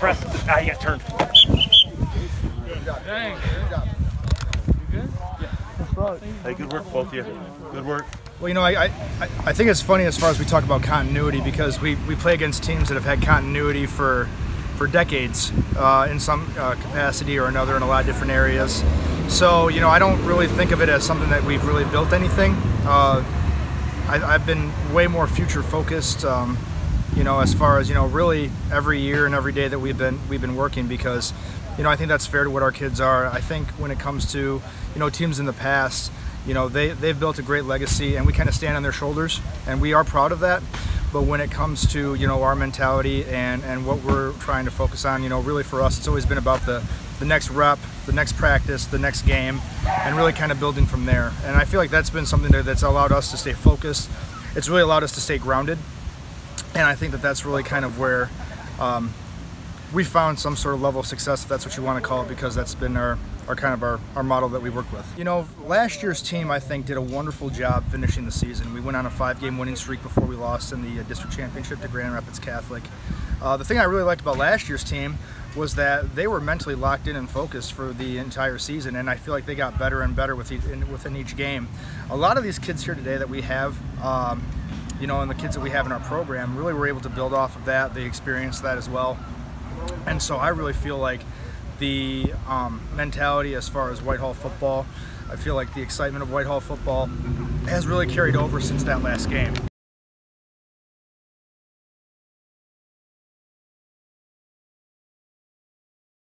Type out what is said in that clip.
press. Ah, you got turned. Dang. Hey, good work, both of you. Good work. Well, you know, I, I, I think it's funny as far as we talk about continuity because we, we play against teams that have had continuity for for decades uh, in some uh, capacity or another in a lot of different areas. So, you know, I don't really think of it as something that we've really built anything. Uh, I, have been way more future focused, um, you know, as far as you know, really every year and every day that we've been we've been working because, you know, I think that's fair to what our kids are. I think when it comes to you know teams in the past, you know, they they've built a great legacy and we kind of stand on their shoulders and we are proud of that. But when it comes to you know our mentality and and what we're trying to focus on, you know, really for us, it's always been about the the next rep, the next practice, the next game, and really kind of building from there. And I feel like that's been something that's allowed us to stay focused. It's really allowed us to stay grounded, and I think that that's really kind of where um, we found some sort of level of success, if that's what you want to call it, because that's been our our kind of our, our model that we work with. You know, last year's team I think did a wonderful job finishing the season. We went on a five-game winning streak before we lost in the uh, district championship to Grand Rapids Catholic. Uh, the thing I really liked about last year's team was that they were mentally locked in and focused for the entire season, and I feel like they got better and better with each, in, within each game. A lot of these kids here today that we have. Um, you know, and the kids that we have in our program really were able to build off of that. They experienced that as well. And so I really feel like the um, mentality as far as Whitehall football, I feel like the excitement of Whitehall football has really carried over since that last game.